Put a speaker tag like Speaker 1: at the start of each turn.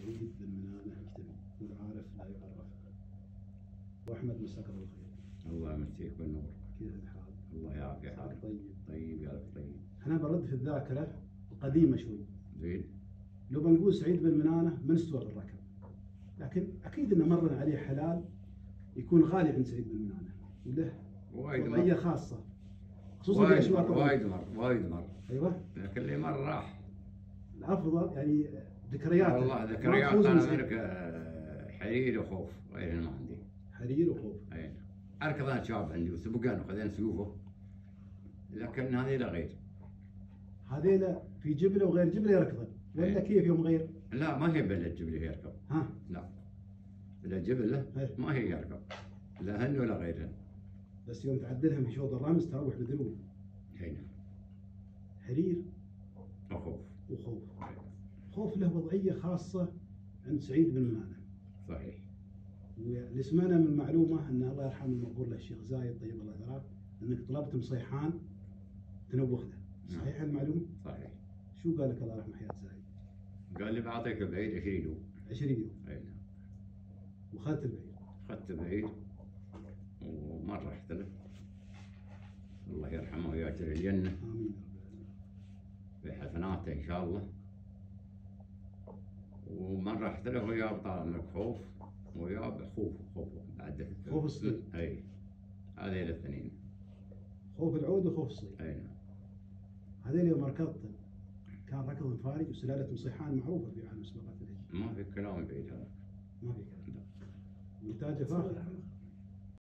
Speaker 1: سعيد بن منانة اكتب يقول عارف لا يعرف وأحمد مساك الله الخير
Speaker 2: الله يمسيك بالنور.
Speaker 1: كيف الحال؟
Speaker 2: الله يعافي حالك
Speaker 1: طيب.
Speaker 2: طيب يا رب طيب.
Speaker 1: أنا برد في الذاكرة القديمة شوي.
Speaker 2: زين.
Speaker 1: لو بنقول سعيد بن منانة من استوى بالركب لكن أكيد إنه مرنا عليه حلال يكون غالي عند سعيد بن منانة. وله
Speaker 2: وايد
Speaker 1: وضعيه
Speaker 2: مر.
Speaker 1: خاصة. خصوصا
Speaker 2: وايد مر وايد مر وايد مر.
Speaker 1: أيوه.
Speaker 2: لكن اللي مر راح.
Speaker 1: الأفضل يعني ذكريات.
Speaker 2: والله ذكريات أنا ذلك آه، حرير وخوف. غير ما عندي.
Speaker 1: حرير وخوف.
Speaker 2: اي أركض أنا شباب عندي وسبقان وخذين سيوفه. لكن هذه لا غير.
Speaker 1: هذيلا في جبله وغير جبله يركضن. ولا
Speaker 2: إيه.
Speaker 1: كيف يوم غير؟
Speaker 2: لا ما هي بلا الجبل هي يركب
Speaker 1: ها؟
Speaker 2: لا. بلا جبل
Speaker 1: إيه.
Speaker 2: ما هي يركب لا هن ولا غيرهن.
Speaker 1: بس يوم تعدلها في شوط الرمز تروح بدلول
Speaker 2: هنا
Speaker 1: حرير.
Speaker 2: وخوف
Speaker 1: وخوف خوف له وضعية خاصة عند سعيد بن منانه
Speaker 2: صحيح.
Speaker 1: واللي سمعنا من معلومة أن الله يرحمه المغفور له الشيخ زايد طيب الله ثراه أنك طلبت مصيحان تنوخ له.
Speaker 2: نعم.
Speaker 1: صحيح المعلومة؟
Speaker 2: صحيح.
Speaker 1: شو قال لك الله يرحمه حياه زايد؟
Speaker 2: قال لي بعطيك بعيد 20 يوم.
Speaker 1: 20 يوم.
Speaker 2: أي نعم.
Speaker 1: واخذت البعير
Speaker 2: اخذت بعيد ومره رحت له الله يرحمه ويأجر
Speaker 1: الجنة. آمين
Speaker 2: بحسناته إن شاء الله. رحت له وياه طال عمرك خوف وياه خوف خوف بعد
Speaker 1: خوف الصيد.
Speaker 2: أي هذه الاثنين
Speaker 1: خوف العود وخوف الصيد
Speaker 2: أي نعم.
Speaker 1: هذين يوم ركضت كان ركض فارق وسلالة مصيحان معروفة في عالم سباقات الهجن
Speaker 2: ما في كلام بعيد هذا.
Speaker 1: ما في كلام. نتاجه فاخر.